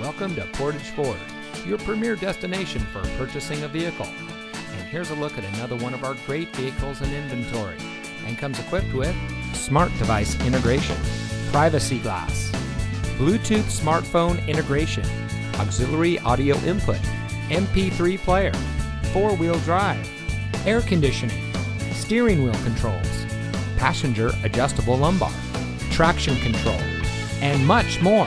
Welcome to Portage Ford, your premier destination for purchasing a vehicle. And here's a look at another one of our great vehicles in inventory and comes equipped with smart device integration, privacy glass, Bluetooth smartphone integration, auxiliary audio input, MP3 player, four wheel drive, air conditioning, steering wheel controls, passenger adjustable lumbar, traction control, and much more.